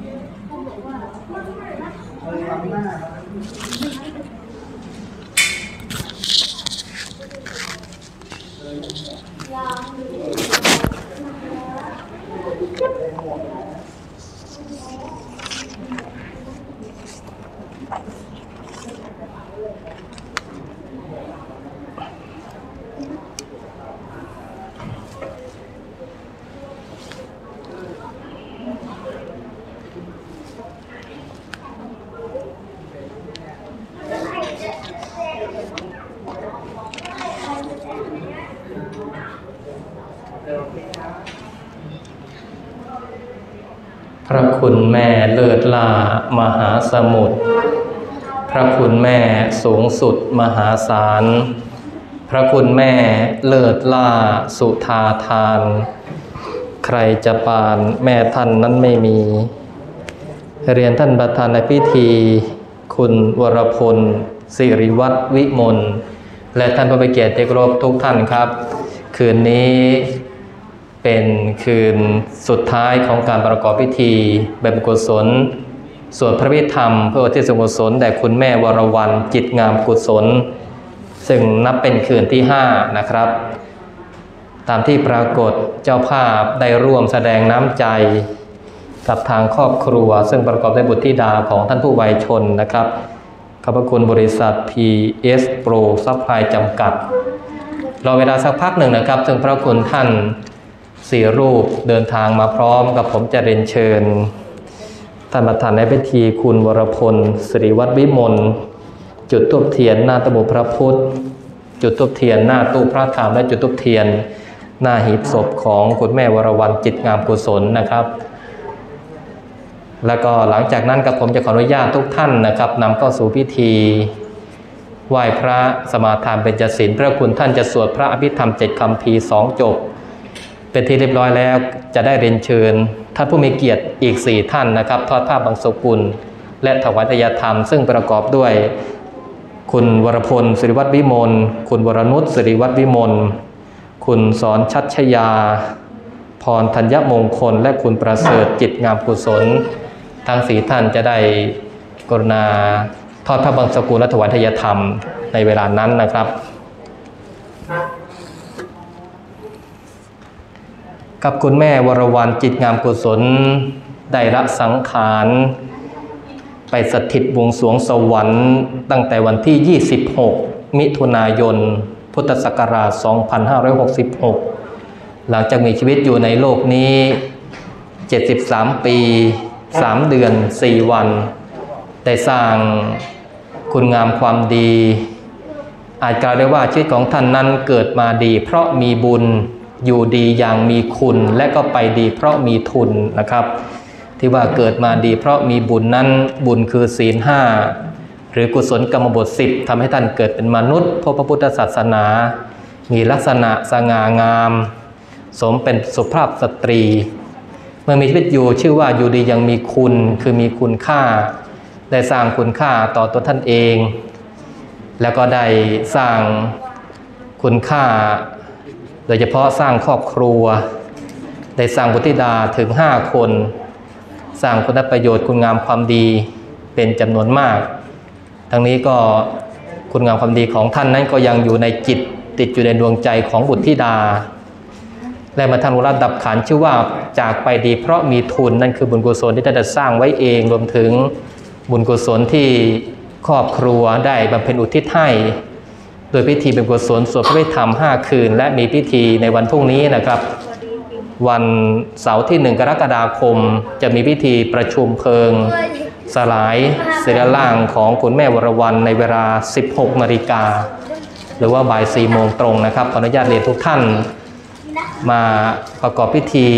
พระ คุณแม่เลิศล่ามหาสมุทร พระคุณแม่สูงสุดมหาศาล พระคุณแม่เลิศล่าสุธาทาน ใครจะปานแม่ท่านนั้นไม่มี เรียนท่านประธานในพิธี คุณวรพลสิริวัตรวิมลและท่านผู้มีเกียรติที่เครพทุกท่านครับ คืนนี้ เป็นคืนสุดท้ายของการประกอบพิธีแบบกุศลสวดพระพิธรรม เพื่ออุที่สุกุศลแด่คุณแม่วรวรรณจิตงามกุศล ซึ่งนับเป็นคืนที่ 5 นะครับ ตามที่ปรากฏเจ้าภาพได้ร่วมแสดงน้ำใจ กับทางครอบครัว ซึ่งประกอบด้วยบุตรธิดาของท่านผู้วัยชนนะครับขอบพระคุณบริษัท PS Pro Supply จำกัด รอเวลาสักพักหนึ่งนะครับ ซึ่งพระคุณท่าน สี่รูปเดินทางมาพร้อมกับผมจะเรียนเชิญท่านประธานในพิธีคุณวรพลสิริวัตรวิมลจุดทูบเทียนหน้าตบุพระพุทธ จุดทูบเทียนหน้าตู้พระธรรมและจุดทูบเทียน หน้าหีบศพของคุณแม่วรวรรณจิตงามกุศลนะครับ แล้วก็หลังจากนั้นกับผมจะขออนุญาตทุกท่านนะครับนำเข้าสู่พิธีไหว้พระสมาทานเป็นจศีลพระคุณท่านจะสวดพระอภิธรรมเจ็ดคำพีสองจบ เป็นที่เรียบร้อยแล้วจะได้เรียนเชิญ ท่านผู้มีเกียรติอีกสี่ท่านนะครับ ทอดผ้าบางสกุล และถวายทายธรรม ซึ่งประกอบด้วย คุณวรพลสิริวัตรวิมล คุณวรนุชสิริวัตรวิมล คุณสอนชัดชยา พรธัญมงคล และคุณประเสริฐจิตงามกุศล ทั้งสีท่านจะได้กรุณาทอดพระบางสกุลและถวายทายธรรมในเวลานั้นนะครับ กับคุณแม่วรวรรณจิตงามกุศล ได้รับสังขาร ไปสถิตวงสวงสวรรค์ตั้งแต่วันที่ 26 มิถุนายน พุทธศักราช 2566 หลังจากมีชีวิตอยู่ในโลกนี้ 73 ปี 3 เดือน 4 วัน ได้สร้างคุณงามความดี อาจกล่าวได้ว่าชีวิตของท่านนั้นเกิดมาดี เพราะมีบุญ อยู่ดีอย่างมีคุณและก็ไปดีเพราะมีทุนนะครับ ที่ว่าเกิดมาดีเพราะมีบุญนั้นบุญคือศีลห้าหรือกุศลกรรมบทสิบทำให้ท่านเกิดเป็นมนุษย์พบพระพุทธศาสนา มีลักษณะสง่างาม สมเป็นสุภาพสตรี เมื่อมีชีวิตอยู่ชื่อว่าอยู่ดียังมีคุณคือมีคุณค่า ได้สร้างคุณค่าต่อตัวท่านเอง แล้วก็ได้สร้างคุณค่า โดยเฉพาะสร้างครอบครัว ได้สร้างบุตรธิดาถึง 5 คน สร้างคุณประโยชน์คุณงามความดีเป็นจำนวนมาก ทั้งนี้ก็คุณงามความดีของท่านนั้นก็ยังอยู่ในจิตติดอยู่ในดวงใจของบุตรธิดา และมาทางระดับขันชื่อว่าจากไปดีเพราะมีทุนนั่นคือบุญกุศลที่ท่านได้สร้างไว้เองรวมถึงบุญกุศลที่ครอบครัวได้บำเพ็ญอุทิศให้ โดยพิธีเป็นกุศลสวดพระพิธรรม 5 คืน และมีพิธีในวันพรุ่งนี้นะครับ วันเสาร์ที่ 1 กรกฎาคม จะมีพิธีประชุมเพลิง สลายเสียล่างของคุณแม่วรวรรณในเวลา 16นาฬิกาหรือว่าบ่าย4โมงตรงนะครับขออนุญาตเรียนทุกท่าน มาประกอบพิธี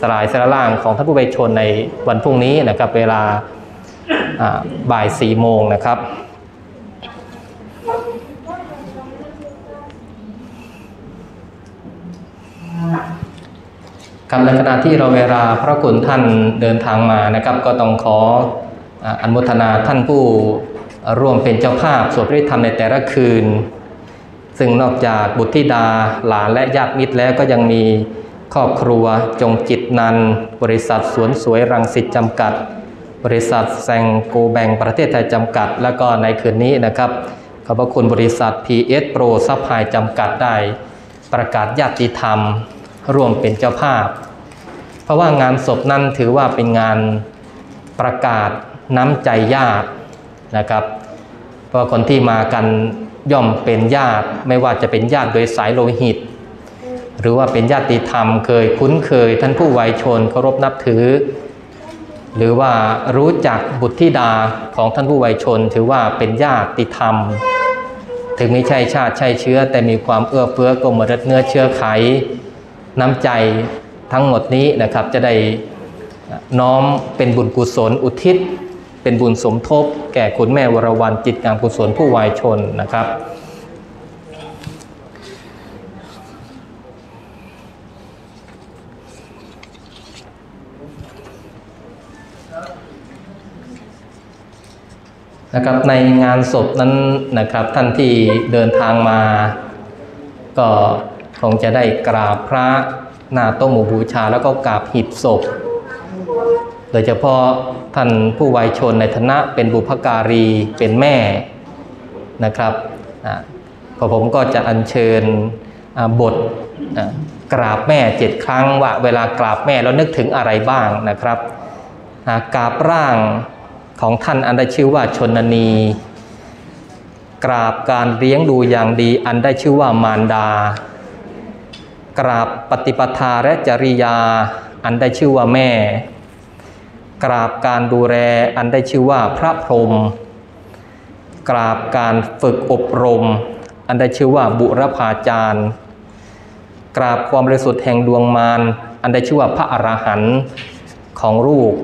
สลายเสยล่างของท่านผู้ไปชนในวันพรุ่งนี้นะครับ เวลาอ่าบ่าย4โมงนะครับ ครับในขณะที่เราเวลาพระคุณท่านเดินทางมานะครับ ก็ต้องขออนุโมทนาท่านผู้ร่วมเป็นเจ้าภาพสวดพระอภิธรรมในแต่ละคืน ซึ่งนอกจากบุตรธิดาหลานและญาติมิตรแล้วก็ยังมีครอบครัวจงจิตนัน บริษัทสวนสวยรังสิตจำกัด บริษัทแซงโกแบงประเทศไทยจำกัด แล้วก็ในคืนนี้นะครับขอบพระคุณบริษัท PS Pro ซัพพลายจำกัดได้ ประกาศญาติธรรม ร่วมเป็นเจ้าภาพ เพราะว่างานศพนั้นถือว่าเป็นงานประกาศน้ำใจญาตินะครับเพราะคนที่มากันย่อมเป็นญาติไม่ว่าจะเป็นญาติโดยสายโลหิต หรือว่าเป็นญาติธรรมเคยคุ้นเคย ท่านผู้วัยชนเคารพนับถือ หรือว่ารู้จักบุตรธิดาของท่านผู้วัยชน ถือว่าเป็นญาติธรรม ถึงไม่ใช่ชาติใช่เชื้อ แต่มีความเอื้อเฟื้อกลมรัดเนื้อเชื้อไข น้ำใจทั้งหมดนี้นะครับจะได้น้อมเป็นบุญกุศลอุทิศ เป็นบุญสมทบ แก่คุณแม่วรวรรณจิตงามกุศลผู้วายชนนะครับ นะครับในงานศพนั้นนะครับท่านที่เดินทางมา ก็คงจะได้กราบพระหน้าโต๊ะหมู่บูชาแล้วก็กราบหีบศพ โดยเฉพาะท่านผู้วัยชนในฐานะเป็นบุพการีเป็นแม่นะครับอ่าพอผมก็จะอัญเชิญบทกราบแม่เจ็ดครั้งว่าเวลากราบแม่แล้วนึกถึงอะไรบ้างนะครับอ่ากราบร่าง ของท่านอันได้ชื่อว่าชนนี กราบการเลี้ยงดูอย่างดีอันได้ชื่อว่ามารดา กราบปฏิปทาและจริยา อันได้ชื่อว่าแม่ กราบการดูแลอันได้ชื่อว่าพระพรหมกราบการฝึกอบรม อันได้ชื่อว่าบุรพาจารย์กราบความบริสุทธิ์แห่งดวงมารอันได้ชื่อว่าพระอรหันต์ของลูก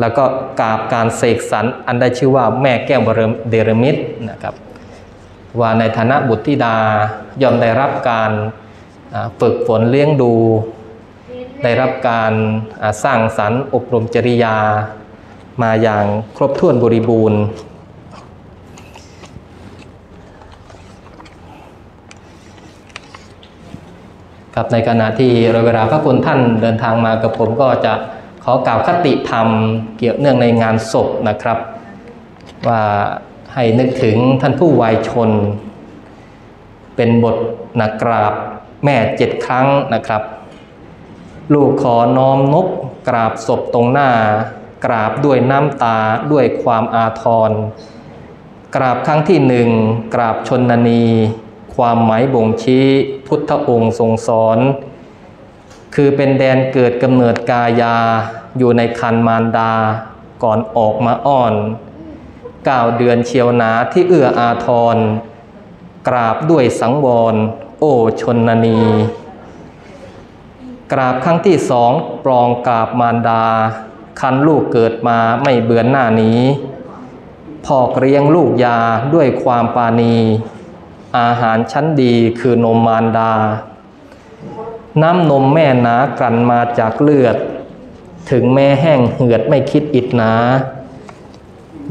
แล้วก็กราบการเสกสรรอันได้ชื่อว่าแม่แก้วเดรมิตรนะครับว่าในฐานะบุตรธิดายอมได้รับการฝึกฝนเลี้ยงดู ได้รับการสร้างสรรค์อบรมจริยา มาอย่างครบถ้วนบริบูรณ์ครับในขณะที่เราเวลาพระคุณท่านเดินทางมากับผมก็จะ อกล่าวคติธรรมเกี่ยวเนื่องในงานศพนะครับ ว่าให้นึกถึงท่านผู้วายชน เป็นบทนักกราบแม่เจ็ดครั้งนะครับ ลูกขอน้อมนบกราบศพตรงหน้า กราบด้วยน้ำตาด้วยความอาทร กราบครั้งที่หนึ่งกราบชนนี ความหมายบ่งชี้พุทธองค์ทรงสอนคือเป็นแดนเกิดกำเนิดกายา อยู่ในคันมารดา ก่อนออกมาอ่อนก้าเดือนเชียวนาที่เอื้ออาทร กราบด้วยสังวร โอชนนี กราบครั้งที่สองปลองกราบมารดา คันลูกเกิดมาไม่เบือนหน้านี้พอกเลี้ยงลูกยาด้วยความปานี อาหารชั้นดีคือนมมารดา น้ำนมแม่นากลั่นมาจากเลือด ถึงแม่แห้งเหือดไม่คิดอิดนา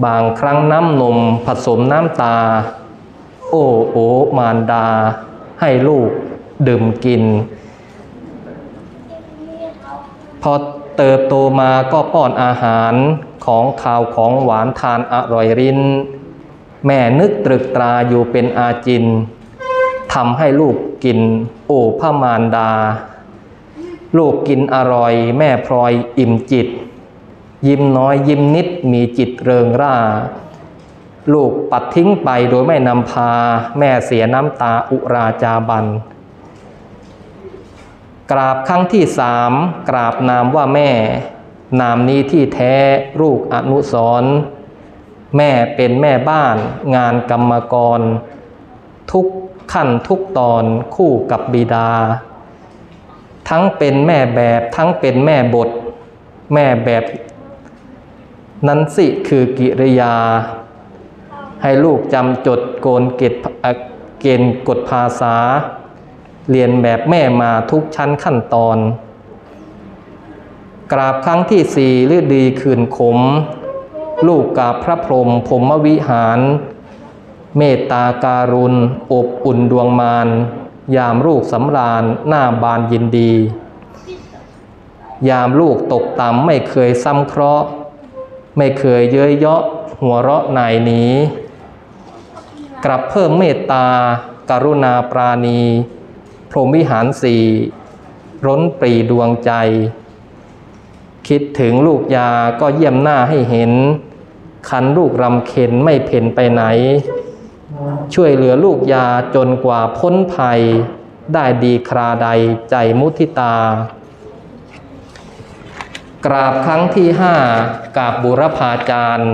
บางครั้งน้ำนมผสมน้ำตา โอ้โอมารดา ให้ลูกดื่มกิน พอเติบโตมาก็ป้อนอาหารของข่าวของหวานทานอร่อยรินแม่นึกตรึกตราอยู่เป็นอาจินทำให้ลูกกิน โอ้พระมารดา ลูกกินอร่อย แม่พลอยอิ่มจิต ยิ้มน้อยยิ้มนิดมีจิตเริงร่า ลูกปัดทิ้งไปโดยไม่นำพา แม่เสียน้ำตาอุราจาบัน กราบครั้งที่สามกราบนามว่าแม่ นามนี้ที่แท้ลูกอนุสรแม่เป็นแม่บ้าน งานกรรมกร ทุกขั้นทุกตอนคู่กับบิดา ทั้งเป็นแม่แบบทั้งเป็นแม่บท แม่แบบ นั้นสิคือกิริยา ให้ลูกจำจดโกนเกตเกณฑ์กฎภาษา เรียนแบบแม่มาทุกชั้นขั้นตอน กราบครั้งที่สี่ฤดีคืนขม ลูกกราบพระพรหมพรหมวิหาร เมตตาการุณ อบอุ่นดวงมาร ยามลูกสำราญหน้าบานยินดี ยามลูกตกต่ำไม่เคยซ้ำเคราะห์ ไม่เคยเย้ยเยาะหัวเราะนายหนี้ กลับเพิ่มเมตตาการุณาปราณี พรหมวิหารสี่ร้นปรีดวงใจ คิดถึงลูกยาก็เยี่ยมหน้าให้เห็น คันลูกรำเข็นไม่เพ่นไปไหน ช่วยเหลือลูกยาจนกว่าพ้นภัยได้ดีคราใดใจมุทิตา กราบครั้งที่ห้ากราบบุรพาจารย์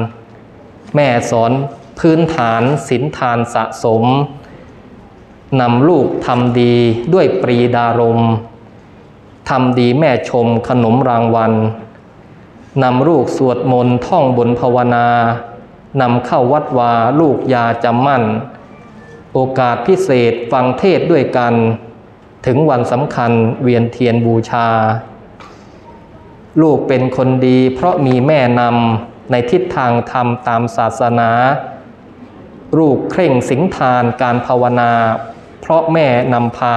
แม่สอนพื้นฐานศีลทานสะสมนำลูกทำดีด้วยปรีดารมทำดีแม่ชมขนมรางวัลนำลูกสวดมนต์ท่องบนภาวนา นำเข้าวัดวาลูกยาจำมั่น โอกาสพิเศษฟังเทศด้วยกัน ถึงวันสำคัญเวียนเทียนบูชา ลูกเป็นคนดีเพราะมีแม่นำในทิศทางธรรมตามศาสนา ลูกเคร่งสิงทานการภาวนา เพราะแม่นำพา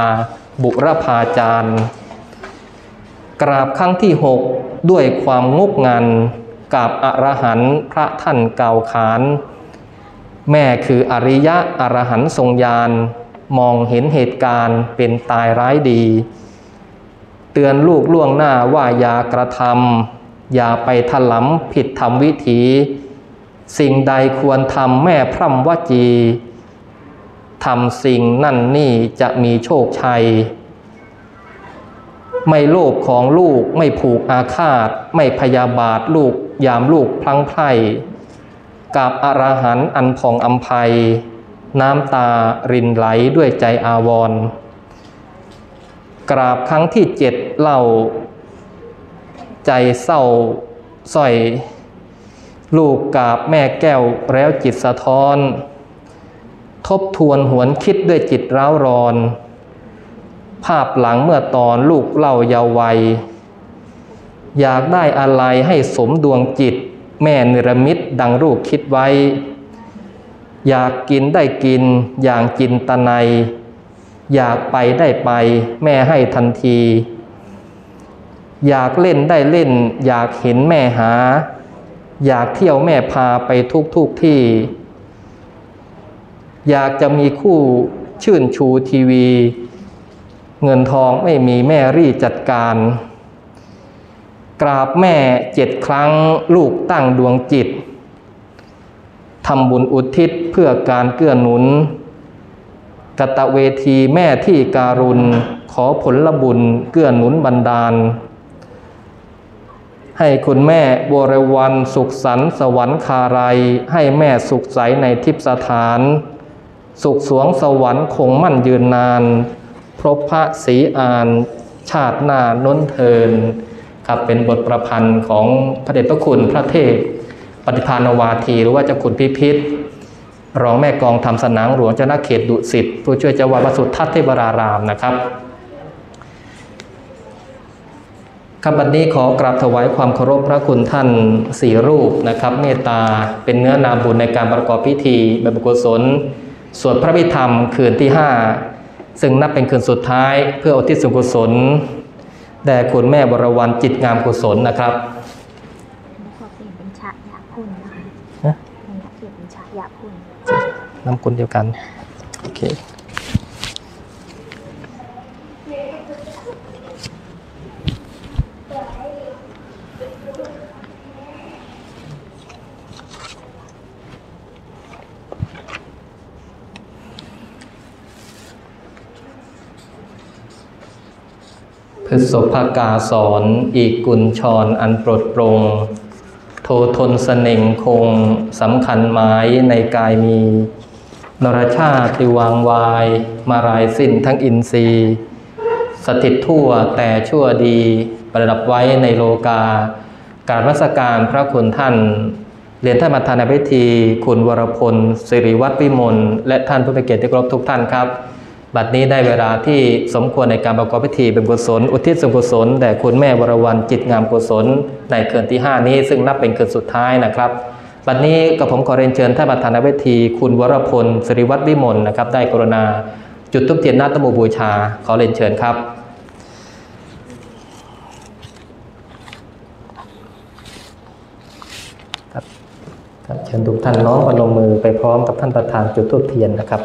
บุรพาจารย์ กราบครั้งที่หกด้วยความงกงัน กราบอรหันต์พระท่านเก่าขาน แม่คืออริยะอรหันต์ทรงญาณมองเห็นเหตุการณ์เป็นตายร้ายดี เตือนลูกล่วงหน้าว่าอย่ากระทำอย่าไปถลำผิดธรรมวิถี สิ่งใดควรทำแม่พร่ำวจีทำสิ่งนั่นนี่จะมีโชคชัย ไม่โลภของลูก ไม่ผูกอาฆาต ไม่พยาบาทลูก ยามลูกพลั้งไพร่กับอรหันต์อันผ่องอัมภัย น้ำตารินไหลด้วยใจอาวรณ์กราบครั้งที่เจ็ดเล่า ใจเศร้าสร้อย ลูกกราบแม่แก้วแล้วจิตสะท้อน ทบทวนหวนคิดด้วยจิตร้าวรอน ภาพหลังเมื่อตอนลูกเล่าเยาว์วัย อยากได้อะไรให้สมดวงจิต แม่นิรมิตดังลูกคิดไว้ อยากกินได้กิน อย่างจินตนัยอยากไปได้ไป แม่ให้ทันที อยากเล่นได้เล่น อยากเห็นแม่หา อยากเที่ยวแม่พาไปทุกทุกที่ อยากจะมีคู่ชื่นชูทีวี เงินทองไม่มีแม่รีจัดการ กราบแม่เจ็ดครั้งลูกตั้งดวงจิตทำบุญอุทิศเพื่อการเกื้อหนุน กตะเวทีแม่ที่การุณ ขอผลบุญเกื้อหนุนบันดาล ให้คุณแม่บรวันสุขสันสวรรคาไรยให้แม่สุขใสในทิพสถาน สุขสวงสวรรค์คงมั่นยืนนาน พบพระศรีอานชาติหน้าน้นเทินครับเป็นบทประพันธ์ของพระเดชพระคุณพระเทพปฏิภาณวาทีหรือว่าเจ้าคุณพิพิธรองแม่กองทำสนางหลวงเจ้าหน้าเขตดุสิตผู้ช่วยเจ้าวาดวัดสุทัศน์เทพรารามนะครับครับบัดนี้ขอกราบถวายความเคารพพระคุณท่านสี่รูปนะครับ เมตตาเป็นเนื้อนาบุญในการประกอบพิธีแบบกุศลสวดพระพิธรรมคืนที่ห้า ซึ่งนับเป็นคืนสุดท้ายเพื่ออุทิศส่วนกุศลแด่คุณแม่บรวันจิตงามกุศลนะครับขอเปลี่ยนเป็นชะยาพุ่นนะคะฮะมันอยากเปลี่ยนเป็นชะยาพุ่นน้ำกุลเดียวกันโอเค พฤษภกาสอนอีกกุลชรอันโปรดปรง โททนเสน่งคงสำคัญหมายในกายมี นรชาติวางวาย มารายสิ้นทั้งอินทรีย์ สถิตทั่วแต่ชั่วดีประดับไว้ในโลกา การรัศการพระคุณท่านเรียนท่านประธานในพิธี คุณวรพลสิริวัตรวิมลและท่านผู้มีเกียรติที่ครพทุกท่านครับ บัดนี้ได้เวลาที่สมควรในการประกอบพิธีเป็นกุศล อุทิศส่วนกุศลแด่คุณแม่วรวรรณจิตงามกุศล ในเกินที่ 5 นี้ซึ่งนับเป็นเกินสุดท้ายนะครับ บัดนี้กับผมขอเรียนเชิญท่านประธานพิธี คุณวรพลสิริวัตรวิมลนะครับ ได้กรุณา จุดทุกเทียนหน้าตบูบูชา ขอเรียนเชิญครับครับเชิญทุกท่านน้อมพนมมือไปพร้อมกับท่านประธานจุดทุกเทียนนะครับ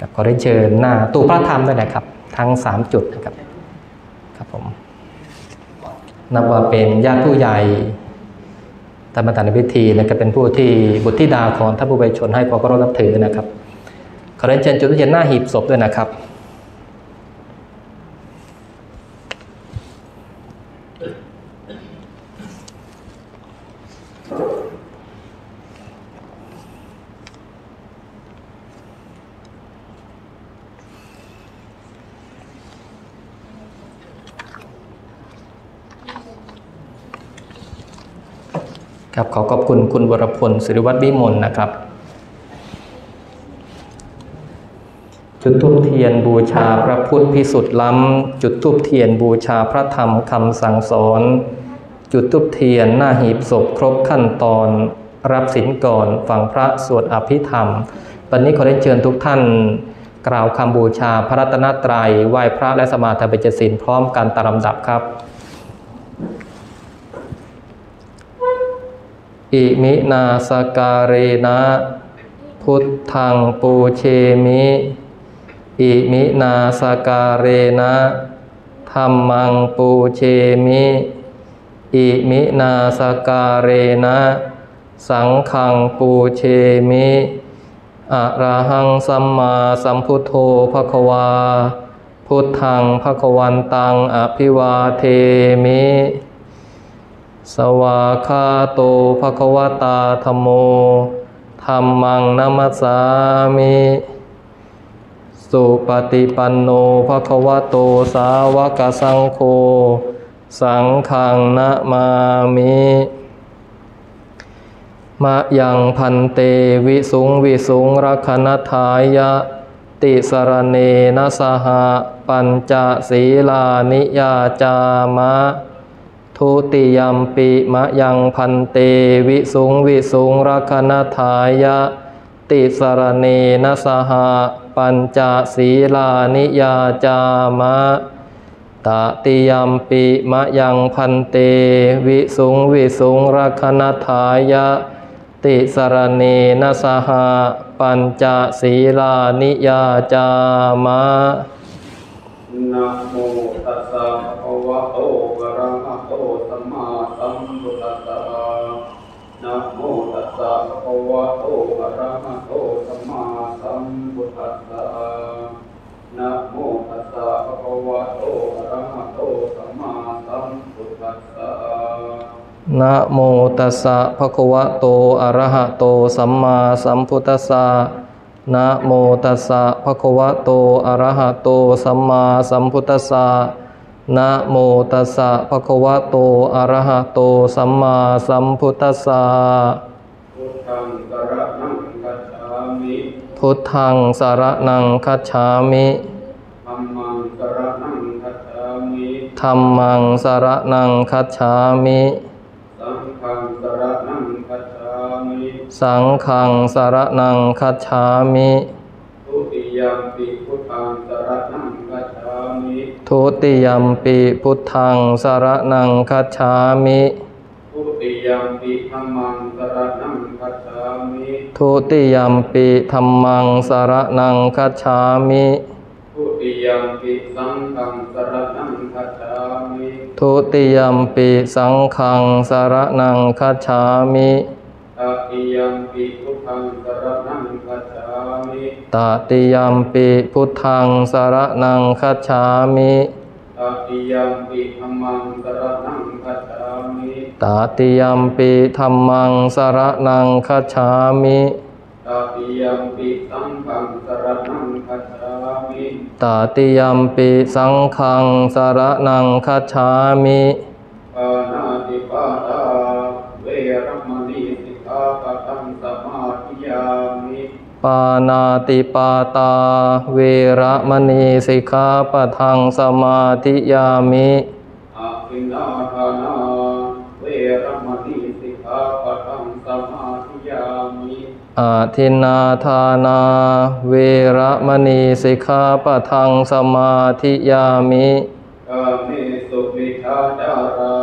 ครับขอได้เชิญหน้าตู้พระธรรมด้วยนะครับ ทั้ง 3 จุดนะครับครับผมนับว่าเป็นญาติผู้ใหญ่ตามปรมตานในพิธีและก็เป็นผู้ที่บุตรธิดาของท่านผู้ไปชนให้ความเคารพนับถือนะครับขอได้เชิญจุดที่เห็นหน้าหีบศพด้วยนะครับ ครับขอขอบคุณคุณวรพลสิริวัตรวิมลนะครับ จุดทูปเทียนบูชาพระพุทธพิสุทธิ์ล้ำ จุดทูปเทียนบูชาพระธรรมคำสั่งสอน จุดทูปเทียนหน้าหีบศพครบขั้นตอน รับสินก่อนฟังพระสวดอภิธรรม วันนี้ขอได้เชิญทุกท่านกล่าวคำบูชาพระรัตนตรัยไหว้พระและสมาธิเบญจศีลพร้อมกันตามลำดับครับ อิมินา สักกาเรนะพุทธังปูเชมิ อิมินา สักกาเรนะธัมมังปูเชมิ อิมินา สักกาเรนะสังฆังปูเชมิอะระหังสัมมาสัมพุทโธ ภะคะวา พุทธัง ภะคะวันตังอภิวาเทมิ สวาคาโตภควตาธรรมโมธรรมังนัมัสสามิสุปฏิปันโนภควโตสาวกสังโฆสังฆังนะมามิมะยังพันเตวิสุงวิสุงรักขณทายะ ติสรเนนะสหปัญจศีลานิยาจามะ ทุติยมปิมะยังพันเตวิสุงวิสุงรักนทายะ ติสรเนนสหปัญจศีลานิยาจามะตติยมปิมะยังพันเตวิสุงวิสุงรักนทายะ ติสรเนนสหปัญจศีลานิยาจามะ นะโมตัสสะภะคะวะโตอะระหะโตสัมมาสัมพุทธัสสะนะโมตัสสะภะคะวะโตอะระหะโตสัมมาสัมพุทธัสสะนะโมตัสสะภะคะวะโตอะระหะโตสัมมาสัมพุทธัสสะนะโมตัสสะภะคะวะโตอะระหะโตสัมมาสัมพุทธัสสะ นะโมตัสสะภะคะวะโตอะระหะโตสัมมาสัมพุทธัสสะนะโมตัสสะภะคะวะโตอะระหะโตสัมมาสัมพุทธัสสะพุทธังสรณังคัจฉามิพุทธังสารนังคัจฉามิธัมมังสรณังคัจฉามิ ธัมมังสารนังคัจฉามิ สังฆังสรณังคัจฉามิสังฆังสารนังคัจฉามิทุติยมปิพุทธังสรณังคัจฉามิทุติยมปิพุทธังสารนังคัจฉามิทุติยมปิธัมมังสรณังคัจฉามิทุติยมปิธัมมังสารนังคัจฉามิทุติยมปิสังฆังสรณังคัจฉามิทุติยมปิสังฆังสารนังคัจฉามิ ตติยมปิพุทธังสรณังคัจฉามิตติยมปิพุทธังสารนังคัจฉามิตติยมปิธัมมังสรณังคัจฉามิตติยมปิธัมมังสารนังคัจฉามิตติยมปิสังฆังสรณังคัจฉามิตติยมปิสังฆังสารนังคัจฉามิปานาติปาตาเวรมณีสิกขาปะทังสมาธิยามิ ปานาติปาตา เวระมณีสิกขาปะทังสมาธิยามิอาคินนาทานาเวรมณีสิกขาปะทังสมาธิยามิออาทินนาทานา เวระมณีสิกขาปะทังสมาธิยามิกาเมสุมิชาจารา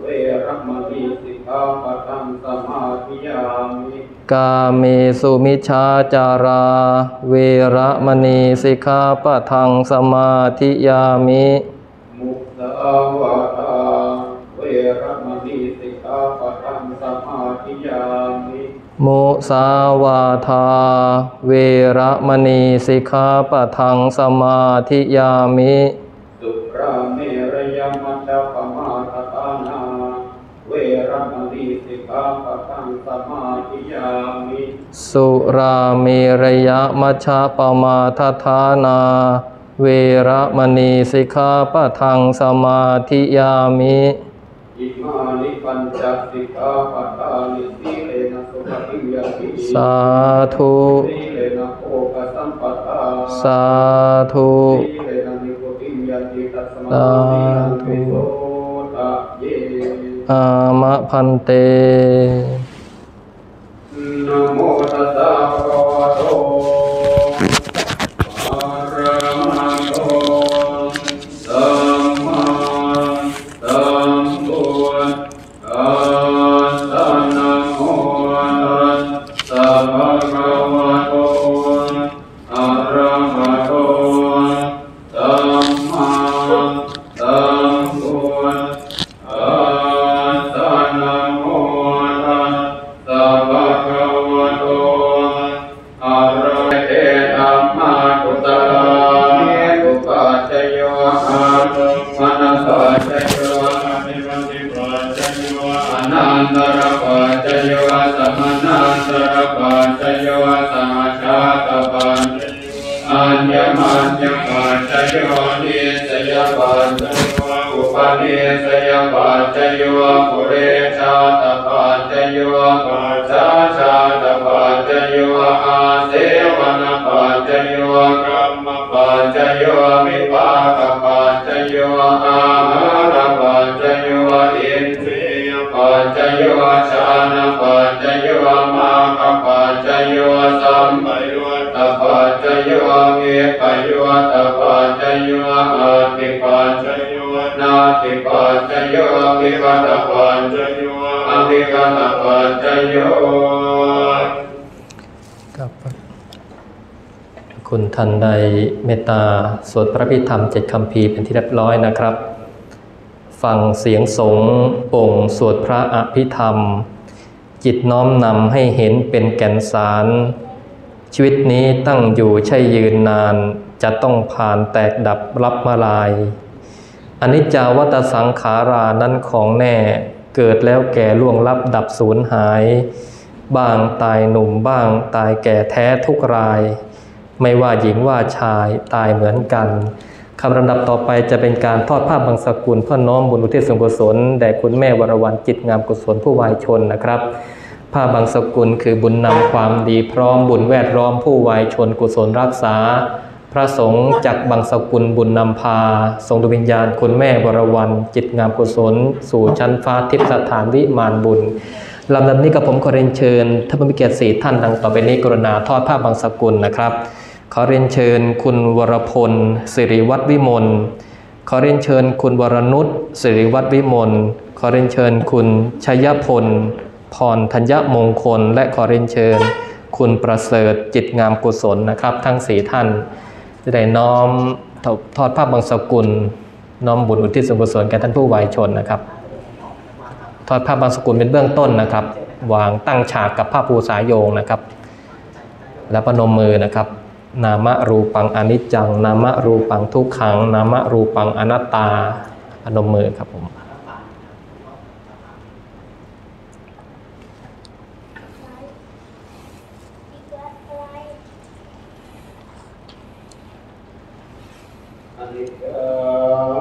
เวรมณีสิกขาปะทังสมาธิยามิ กาเมสุมิชฌาจารา เวระมณีสิกขาปะทังสมาธิยามิมุสาวาทาเวรมณีสิกขาปะทังสมาธิยามิมุสาวาทา เวระมณีสิกขาปะทังสมาธิยามิ สุราเมรยมัจจปมาทฐานา เวรมณีสิกขาปะทังสมาธิยามิ สุราเมรยมัชฌะปมาทฐานา เวระมณีสิกขาปะทังสมาธิยามิอิมานิปัญจสิกขาปะทานิสีเลนะสุขติยามิสาธุสีเลนะโภคสัมปทาสาธุสีเลนะนิโคติยันติตัสมาสาธิธุนังวิโสทะเยอามะพันเต นะ ปัจจโยกรรมปัจจโยวิปากปัจจโยอาหารปัจจโยอินทรียปัจจโยชานปัจจโยมาคปัจจโยสัมปยุตตปัจจโยเวปยุตตปัจจโยอาติปัจจโยนาติปัจจโยวิวัตปัจจโยอวิวัตปัจจโย ครับ คุณท่านใดเมตตาสวดพระพิธรรมเจ็ดคำพีเป็นที่เรียบร้อยนะครับ ฟังเสียงสงฆ์โป่งสวดพระอภิธรรม จิตน้อมนำให้เห็นเป็นแก่นสาร ชีวิตนี้ตั้งอยู่ใช่ยืนนาน จะต้องผ่านแตกดับรับมาลายอนิจจาวัตสังขารานั้นของแน่เกิดแล้วแก่ล่วงลับดับสูญหายบ้างตายหนุ่มบ้างตายแก่แท้ทุกราย ไม่ว่าหญิงว่าชายตายเหมือนกันคำลำดับต่อไปจะเป็นการทอดภาพบางสกุลเพื่อน้อมบุญอุทิศส่วนกุศลแด่คุณแม่วรวรรณจิตงามกุศลผู้วายชนนะครับภาพบางสกุลคือบุญนำความดีพร้อมบุญแวดล้อมผู้วายชนกุศลรักษา พระสงฆ์จากบางสกุลบุญนำพาทรงดวงวิญญาณคุณแม่วรวรรณจิตงามกุศล สู่ชั้นฟ้าทิพย์สถานวิมานบุญลำดับนี้กับผมขอเรียนเชิญท่านผู้มีเกียรติสี่ท่านดังต่อไปนี้กรุณาทอดผ้าบางสกุลนะครับ ขอเรียนเชิญคุณวรพลสิริวัตรวิมลขอเรียนเชิญคุณวรนุชสิริวัตรวิมลขอเรียนเชิญคุณชยพล พรธัญมงคล และขอเรียนเชิญ คุณประเสริฐจิตงามกุศลนะครับ ทั้งสี่ท่านจะได้น้อมทอดผ้าบางสกุล น้อมบุญอุทิศส่วนกุศลแก่ท่านผู้วายชนนะครับ ทอดผ้าบางสกุลเป็นเบื้องต้นนะครับ วางตั้งฉากกับผ้าภูสายโยงนะครับ แล้วพนมมือนะครับ นามะรูปังอนิจจัง นามะรูปังทุกขัง นามะรูปังอนัตตาอนมมือครับผม อนิจจ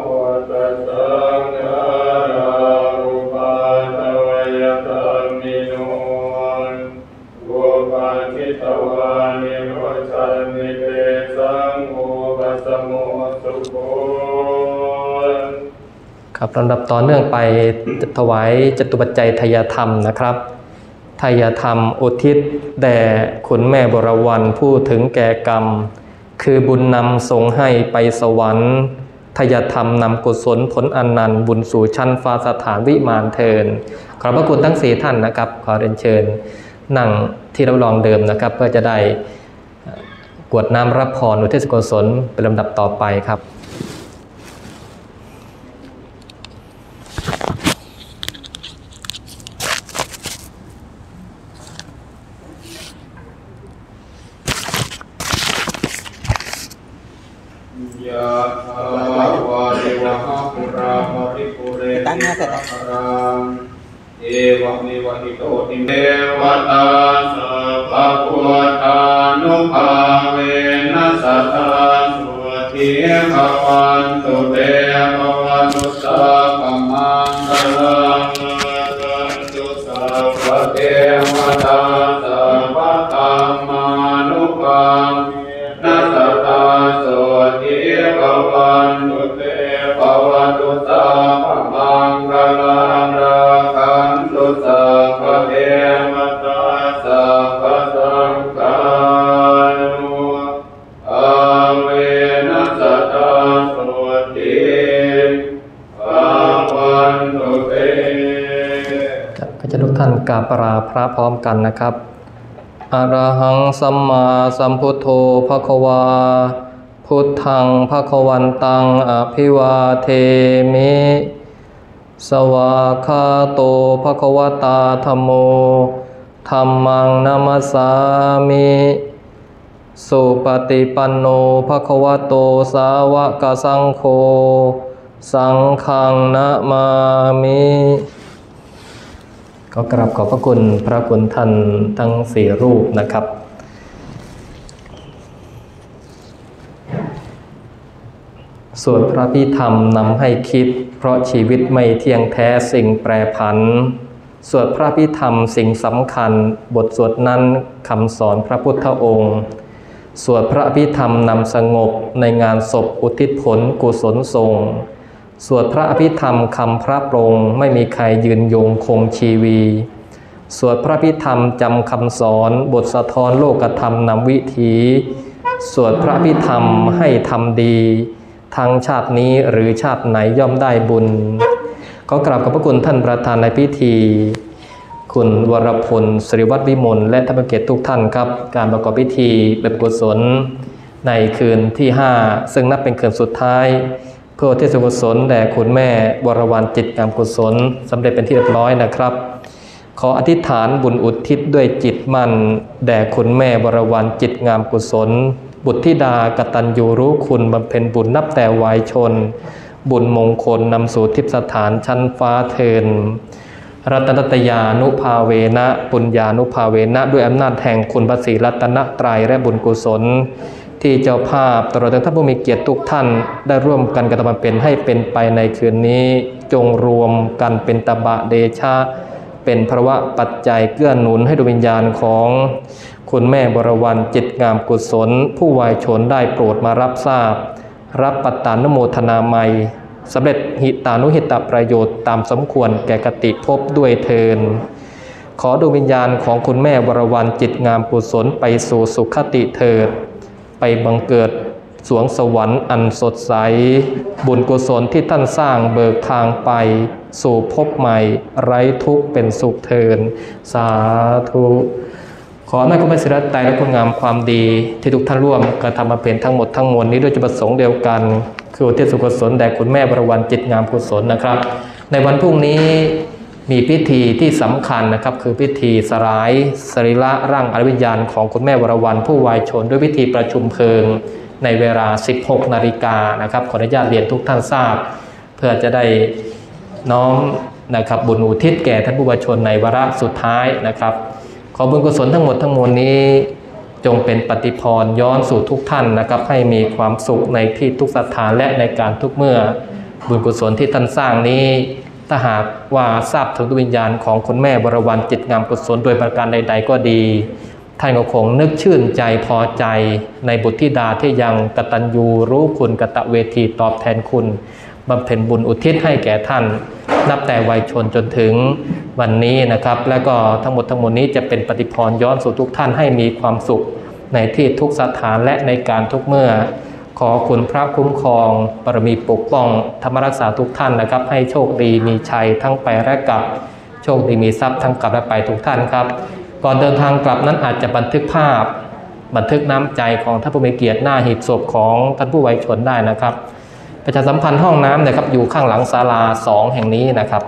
วัฏสังขาราอุปาทวยธรรมิโนอุปาทิตวานิโรชันนิเตสังโฆปัสสโมสุโข ครับลำดับ ต่อเนื่องไปถวายจตุปัจจัยทายธรรมนะครับทายธรรมอุทิศแด่คุณแม่บรวันผู้ถึงแก่กรรม คือบุญนำส่งให้ไปสวรรค์ทายธรรมนำกุศลผลอนนันต์บุญสู่ชั้นฟ้าสถานวิมานเทินขอบพระคุณทั้งสี่ท่านนะครับ ขอเรียนเชิญนั่งที่รับรองเดิมนะครับ เพื่อจะได้กวดน้ำรับพรอุทิศกุศลเป็นลำดับต่อไปครับ พระพร้อมกันนะครับอะระหังสัมมาสัมพุทโธภะคะวา พุทธังภะคะวันตังอภิวาเทมิ สวาคาโตภะคะวตาธัมโมธัมมังนามัสสามิสุปฏิปันโนภะคะวะโตสาวกสังโฆ สังฆังนะมามิ ก็กราบขอบพระคุณพระคุณท่านทั้งสี่รูปนะครับ สวดพระพิธรรมนำให้คิด เพราะชีวิตไม่เที่ยงแท้สิ่งแปรผัน สวดพระพิธรรมสิ่งสำคัญ บทสวดนั้นคำสอนพระพุทธองค์ สวดพระพิธรรมนำสงบในงานศพอุทิศผลกุศลทรง สวดพระอภิธรรมคำพระปรงไม่มีใครยืนยงคงชีวี สวดพระพิธรรมจำคำสอนบทสะท้อนโลกธรรมนำวิถี สวดพระพิธรรมให้ทำดี ทั้งชาตินี้หรือชาติไหนย่อมได้บุญ ก็กราบขอบพระคุณท่านประธานในพิธี คุณวรพลสิริวัตรวิมลและท่านเกตทุกท่านครับ การประกอบพิธีแบบกุศลในคืนที่ 5 ซึ่งนับเป็นคืนสุดท้าย พื่ออุที่สุกุศลแด่คุณแม่วรวรรณจิตกรรมกุศลสำเร็จเป็นที่เรียบร้อยนะครับ ขออธิษฐานบุญอุทิศด้วยจิตมั่น แด่คุณแม่วรวรรณจิตงามกุศล บุตรธิดากตัญญูรู้คุณบำเพ็ญบุญนับแต่วัยชน บุญมงคลนำสู่ทิพสถานชั้นฟ้าเทินรัตนตยานุภาเวนะปุญญานุภาเวนะ ด้วยอำนาจแห่งคุณพระศรีรัตนตรัยและบุญกุศล ที่เจ้าภาพตลอดถึงท่านผู้มีเกียรติทุกท่าน ได้ร่วมกันกระทำมเป็นให้เป็นไปในคืนนี้ จงรวมกันเป็นตบะเดชะ เป็นพระวะปัจจัยเกื้อหนุนให้ดวงวิญญาณของคุณแม่บรวรรณจิตงามกุศล ผู้วายชนได้โปรดมารับทราบ รับปัตตานุโมทนาใหม่สำเร็จหิตานุหิตประโยชน์ตามสมควรแก่กติภพด้วยเทินขอดวงวิญญาณของคุณแม่วรวรรณจิตงามกุศลไปสู่สุขติเถิด ไปบังเกิดสวงสวรรค์อันสดใส บุญกุศลที่ท่านสร้างเบิกทางไป สู่ภพใหม่ ไร้ทุกข์เป็นสุขเทิน สาธุขอให้คุณพระศิริไตรและคุณงามความดีที่ทุกท่านร่วมกระทำมาเป็นทั้งหมดทั้งมวลนี้ด้วยจุดประสงค์เดียวกัน คืออุทิศสุขกุศลแด่คุณแม่บรวรรจิตงามกุศลนะครับ ในวันพรุ่งนี้ มีพิธีที่สำคัญนะครับคือพิธีสลายสรีระร่างอริวิญญาณของคุณแม่วรวรรณผู้วายชน ด้วยพิธีประชุมเพลิงในเวลา 16 นาฬิกานะครับขออนุญาตเรียนทุกท่านทราบ เพื่อจะได้น้อมนะครับบุญอุทิศแก่ท่านผู้วายชนในวาระสุดท้ายนะครับ ขอบุญกุศลทั้งหมดทั้งมวลนี้จงเป็นปฏิพรย้อนสู่ทุกท่านนะครับ ให้มีความสุขในที่ทุกสถานและในการทุกเมื่อบุญกุศลที่ท่านสร้างนี้ ถ้าหากว่าทราบถึงดวงวิญญาณของคุณแม่บรวรรณจิตงามกุศลโดยประการใด ๆ ก็ดี ท่านก็คงนึกชื่นใจพอใจในบุตรธิดาที่ยังกตัญญูรู้คุณกะตะเวทีตอบแทนคุณบำเพ็ญบุญอุทิศให้แก่ท่าน นับแต่วัยชนจนถึงวันนี้นะครับ แล้วก็ทั้งหมดทั้งมวลนี้จะเป็นปฏิพรย้อนสู่ทุกท่านให้มีความสุขในที่ทุกสถานและในการทุกเมื่อ ขอคุณพระคุ้มครองบารมีปกป้องธรรมรักษาทุกท่านนะครับ ให้โชคดีมีชัยทั้งไปและกลับ โชคดีมีทรัพย์ทั้งกลับและไปทุกท่านครับ ก่อนเดินทางกลับนั้นอาจจะบันทึกภาพ บันทึกน้ำใจของท่านผู้มีเกียรติหน้าหีบศพของท่านผู้ไวยชนได้นะครับ ประชาสัมพันธ์ห้องน้ำนะครับอยู่ข้างหลังศาลาสองแห่งนี้นะครับ